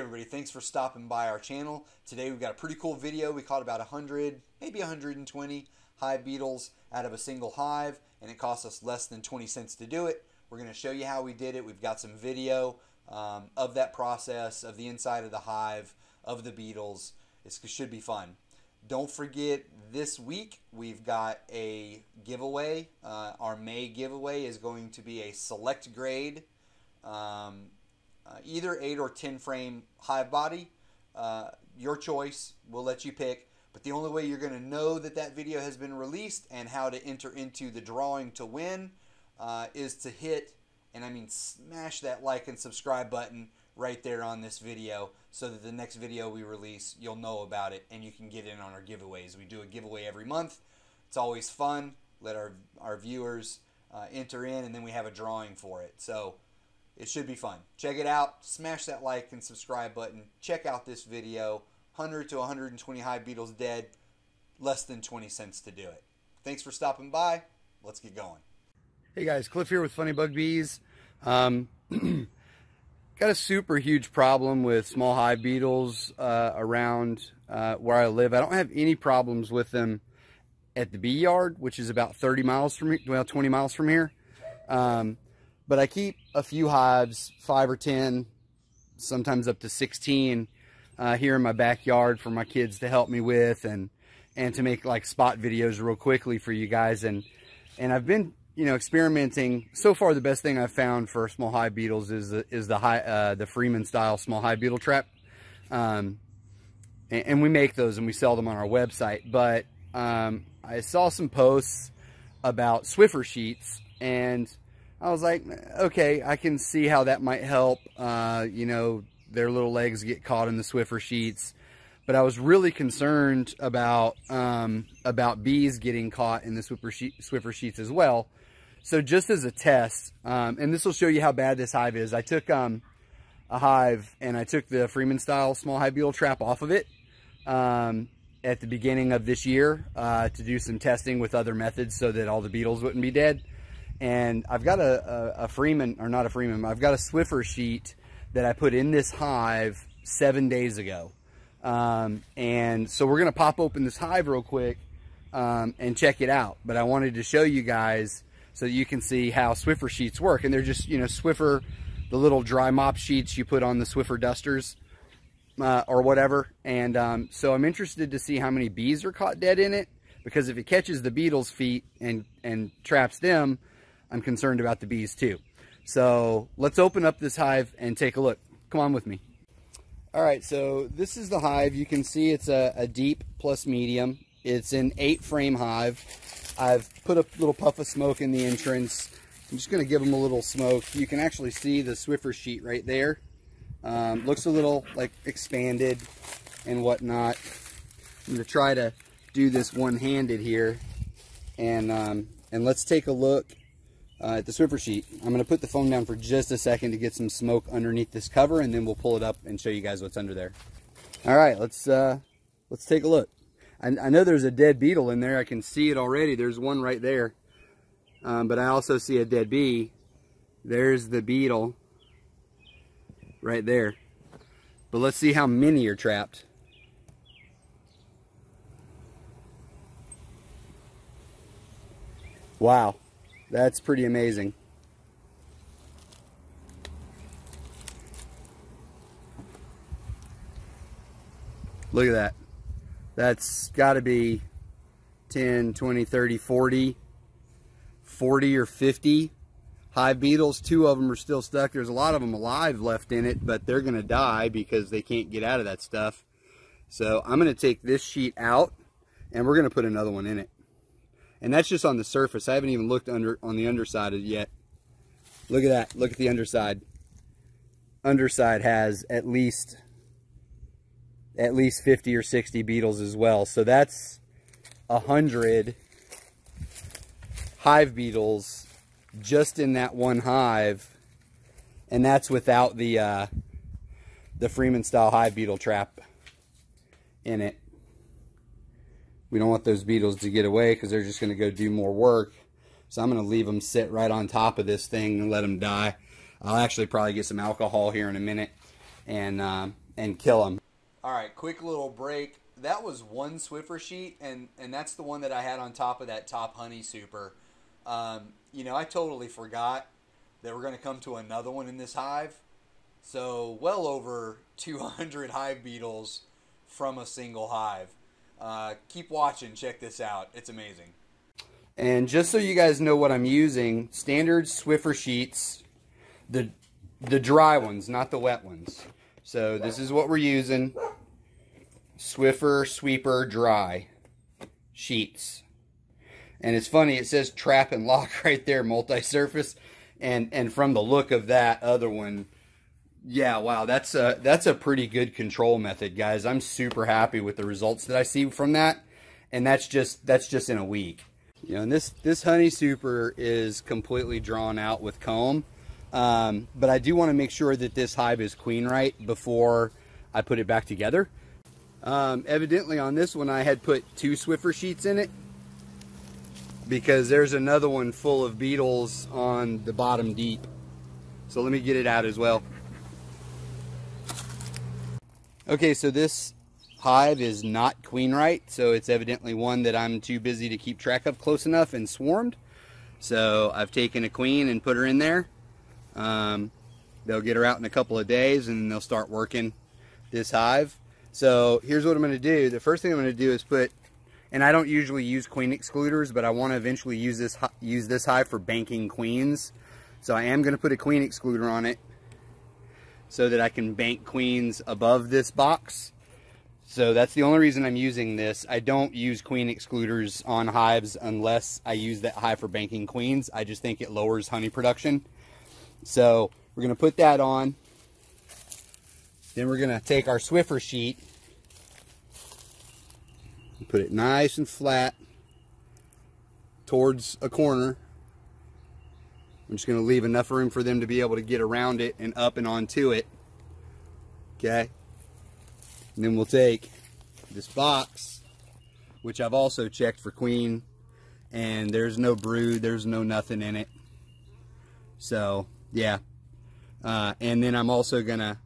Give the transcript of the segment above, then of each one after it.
everybody, thanks for stopping by our channel. Today we've got a pretty cool video. We caught about 100, maybe 120 hive beetles out of a single hive and it cost us less than 20 cents to do it. We're going to show you how we did it. We've got some video um, of that process, of the inside of the hive, of the beetles. It should be fun. Don't forget, this week we've got a giveaway. Uh, our May giveaway is going to be a select grade um, uh, either 8 or 10 frame hive body. Uh, your choice. We'll let you pick. But the only way you're going to know that that video has been released and how to enter into the drawing to win uh, is to hit, and I mean smash that like and subscribe button right there on this video so that the next video we release, you'll know about it and you can get in on our giveaways. We do a giveaway every month. It's always fun. Let our, our viewers uh, enter in and then we have a drawing for it. So it should be fun. Check it out. Smash that like and subscribe button. Check out this video. 100 to 120 hive beetles dead. Less than 20 cents to do it. Thanks for stopping by. Let's get going. Hey guys, Cliff here with Funny Bug Bees. Um, got a super huge problem with small hive beetles uh, around uh, where I live. I don't have any problems with them at the bee yard, which is about 30 miles from here, well, 20 miles from here. Um, but I keep a few hives, five or 10, sometimes up to 16 uh, here in my backyard for my kids to help me with and, and to make like spot videos real quickly for you guys. And, and I've been, you know, experimenting. So far, the best thing I've found for small hive beetles is the, is the high, uh, the Freeman style small hive beetle trap. Um, and, and, we make those and we sell them on our website. But um, I saw some posts about Swiffer sheets and I was like, okay, I can see how that might help. Uh, you know, their little legs get caught in the Swiffer sheets. But I was really concerned about um, about bees getting caught in the Swiffer, sheet, Swiffer sheets as well. So just as a test, um, and this will show you how bad this hive is, I took um, a hive and I took the Freeman style small hive beetle trap off of it um, at the beginning of this year uh, to do some testing with other methods so that all the beetles wouldn't be dead. And I've got a, a, a Freeman, or not a Freeman, I've got a Swiffer sheet that I put in this hive seven days ago. Um, and so we're going to pop open this hive real quick um, and check it out. But I wanted to show you guys so you can see how Swiffer sheets work. And they're just, you know, Swiffer, the little dry mop sheets you put on the Swiffer dusters uh, or whatever. And um, so I'm interested to see how many bees are caught dead in it because if it catches the beetles' feet and, and traps them, I'm concerned about the bees too. So let's open up this hive and take a look. Come on with me. All right, so this is the hive. You can see it's a, a deep plus medium. It's an eight frame hive. I've put a little puff of smoke in the entrance. I'm just gonna give them a little smoke. You can actually see the Swiffer sheet right there. Um, looks a little like expanded and whatnot. I'm gonna try to do this one-handed here. And, um, and let's take a look uh, at the Swiffer sheet. I'm going to put the phone down for just a second to get some smoke underneath this cover and then we'll pull it up and show you guys what's under there. All right, let's, uh, let's take a look. I, I know there's a dead beetle in there. I can see it already. There's one right there. Um, but I also see a dead bee. There's the beetle right there. But let's see how many are trapped. Wow. That's pretty amazing. Look at that. That's got to be 10, 20, 30, 40, 40 or 50 hive beetles. Two of them are still stuck. There's a lot of them alive left in it, but they're going to die because they can't get out of that stuff. So I'm going to take this sheet out and we're going to put another one in it. And that's just on the surface. I haven't even looked under on the underside yet. Look at that. Look at the underside. Underside has at least at least 50 or 60 beetles as well. So that's a hundred hive beetles just in that one hive. And that's without the uh, the Freeman style hive beetle trap in it. We don't want those beetles to get away because they're just going to go do more work. So I'm going to leave them sit right on top of this thing and let them die. I'll actually probably get some alcohol here in a minute and uh, and kill them. All right, quick little break. That was one Swiffer sheet, and and that's the one that I had on top of that top honey super. Um, you know, I totally forgot that we're going to come to another one in this hive. So well over 200 hive beetles from a single hive. Uh, keep watching. Check this out. It's amazing. And just so you guys know what I'm using, standard Swiffer sheets, the the dry ones, not the wet ones. So this is what we're using. Swiffer Sweeper Dry sheets. And it's funny, it says trap and lock right there, multi-surface. And and from the look of that other one, yeah, wow, that's a that's a pretty good control method, guys. I'm super happy with the results that I see from that. And that's just that's just in a week. You know, and this this honey super is completely drawn out with comb. Um, but I do want to make sure that this hive is queen right before I put it back together. Um, evidently on this one I had put two Swiffer sheets in it because there's another one full of beetles on the bottom deep. So let me get it out as well. Okay, so this hive is not queen right, so it's evidently one that I'm too busy to keep track of close enough and swarmed. So I've taken a queen and put her in there. Um, they'll get her out in a couple of days and they'll start working this hive. So here's what I'm going to do. The first thing I'm going to do is put and I don't usually use queen excluders, but I want to eventually use this use this hive for banking queens. So I am going to put a queen excluder on it so that I can bank queens above this box. So that's the only reason I'm using this. I don't use queen excluders on hives unless I use that hive for banking queens. I just think it lowers honey production. So we're going to put that on. Then we're going to take our Swiffer sheet and Put it nice and flat towards a corner. I'm just to leave enough room for them to be able to get around it and up and onto it. Okay. And then we'll take this box, which I've also checked for queen, and there's no brood, there's no nothing in it. So, yeah. Uh, and then I'm also to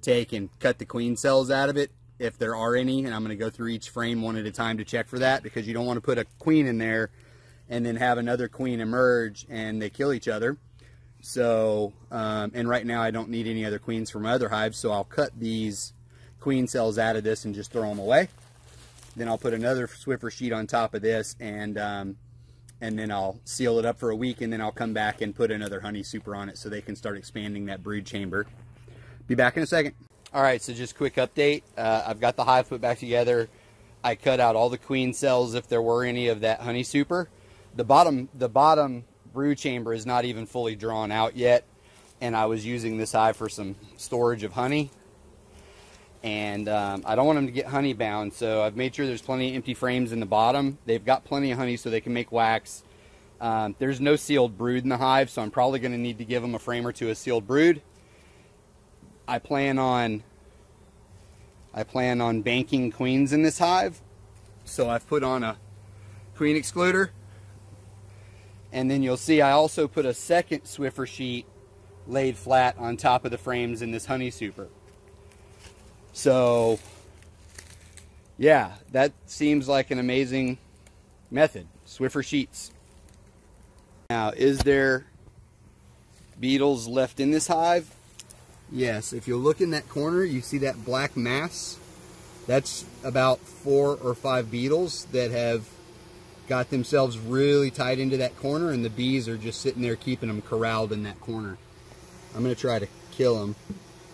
take and cut the queen cells out of it if there are any, and I'm to go through each frame one at a time to check for that because you don't want to put a queen in there and then have another queen emerge and they kill each other. So, um, and right now I don't need any other queens my other hives, so I'll cut these queen cells out of this and just throw them away. Then I'll put another Swiffer sheet on top of this and um, and then I'll seal it up for a week and then I'll come back and put another honey super on it so they can start expanding that brood chamber. Be back in a second. All right, so just quick update. Uh, I've got the hive put back together. I cut out all the queen cells if there were any of that honey super. The bottom, the bottom brood chamber is not even fully drawn out yet, and I was using this hive for some storage of honey. And um, I don't want them to get honey bound, so I've made sure there's plenty of empty frames in the bottom. They've got plenty of honey so they can make wax. Um, there's no sealed brood in the hive, so I'm probably going to need to give them a frame or two of sealed brood. I plan on I plan on banking queens in this hive. So I've put on a queen excluder. And then you'll see I also put a second Swiffer sheet laid flat on top of the frames in this honey super. So yeah, that seems like an amazing method. Swiffer sheets. Now, is there beetles left in this hive? Yes, if you look in that corner, you see that black mass? That's about four or five beetles that have got themselves really tied into that corner and the bees are just sitting there keeping them corralled in that corner. I'm going to try to kill them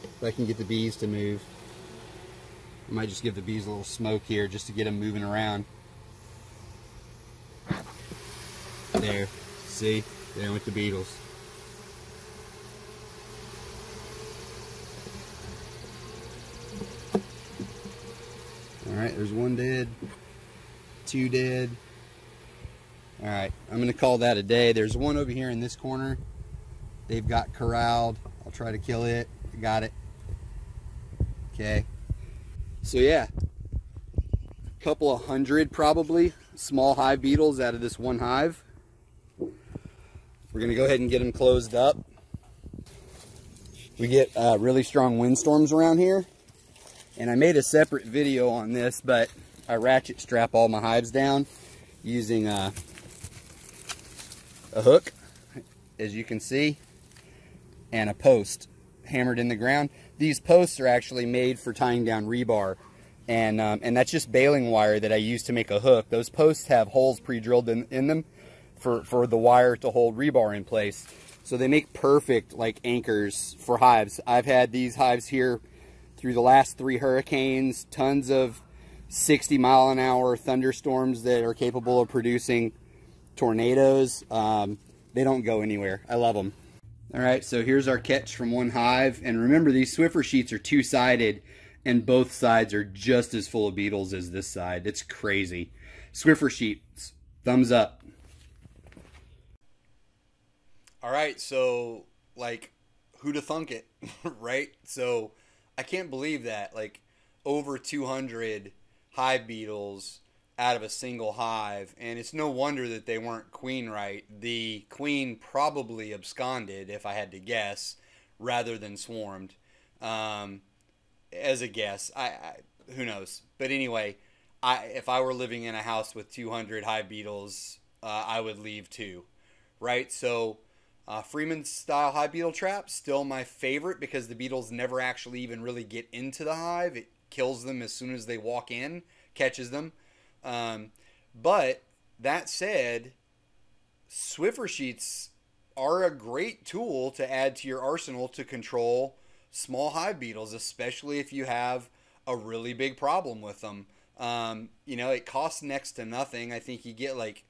if I can get the bees to move. I might just give the bees a little smoke here just to get them moving around. There, see? There went the beetles. Alright, there's one dead, two dead. Alright, I'm going to call that a day. There's one over here in this corner. They've got corralled. I'll try to kill it. Got it. Okay. So yeah, a couple of hundred probably small hive beetles out of this one hive. We're going to go ahead and get them closed up. we get uh, really strong windstorms around here. And I made a separate video on this, but I ratchet strap all my hives down using a, a hook, as you can see, and a post hammered in the ground. These posts are actually made for tying down rebar and um, and that's just baling wire that I use to make a hook. Those posts have holes pre-drilled in, in them for, for the wire to hold rebar in place. So they make perfect like anchors for hives. I've had these hives here through the last three hurricanes, tons of 60 mile an hour thunderstorms that are capable of producing tornadoes. Um, they don't go anywhere. I love them. All right, so here's our catch from one hive. And remember, these Swiffer sheets are two-sided and both sides are just as full of beetles as this side. It's crazy. Swiffer sheets, thumbs up. All right, so like, who to thunk it, right? So I can't believe that like over 200 hive beetles out of a single hive, and it's no wonder that they weren't queen right. The queen probably absconded, if I had to guess, rather than swarmed. Um, as a guess. I, I who knows, but anyway, I if I were living in a house with 200 hive beetles, uh, I would leave too, right? So. Uh, Freeman style hive beetle trap still my favorite because the beetles never actually even really get into the hive. It kills them as soon as they walk in, catches them. Um, but that said, Swiffer sheets are a great tool to add to your arsenal to control small hive beetles, especially if you have a really big problem with them. Um, you know, it costs next to nothing. I think you get like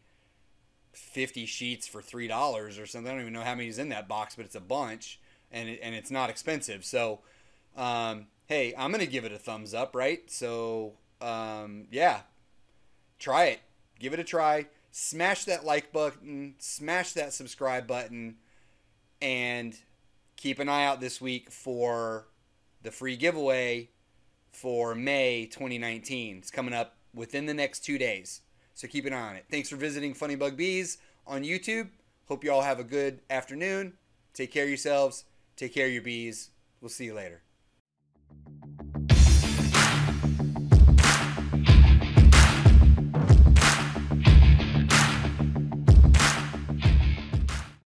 50 sheets for $3 or something. I don't even know how many is in that box, but it's a bunch and, it, and it's not expensive. So, um, hey, I'm going to give it a thumbs up, right? So, um, yeah, try it. Give it a try. Smash that like button, smash that subscribe button, and keep an eye out this week for the free giveaway for May 2019. It's coming up within the next two days. So keep an eye on it. Thanks for visiting Funny Bug Bees on YouTube. Hope you all have a good afternoon. Take care of yourselves. Take care of your bees. We'll see you later.